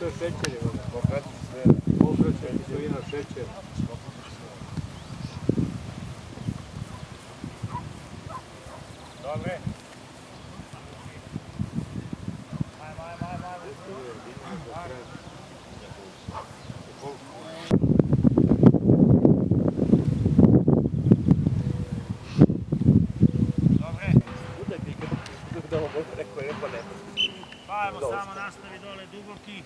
sa šećerima. Pokratite sve. Pokratite sve i na šećer. Dobre. Dobre. Pa evo, samo nastavi dole, duboki.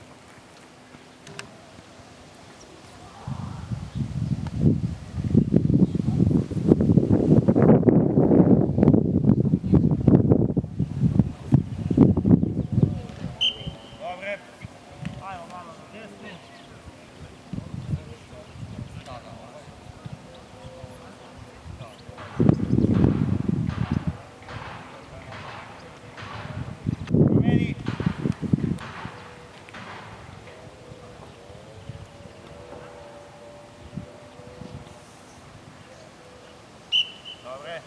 Dobro, ajmo,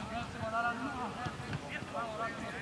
igračimo naravno. Ajmo, radimo.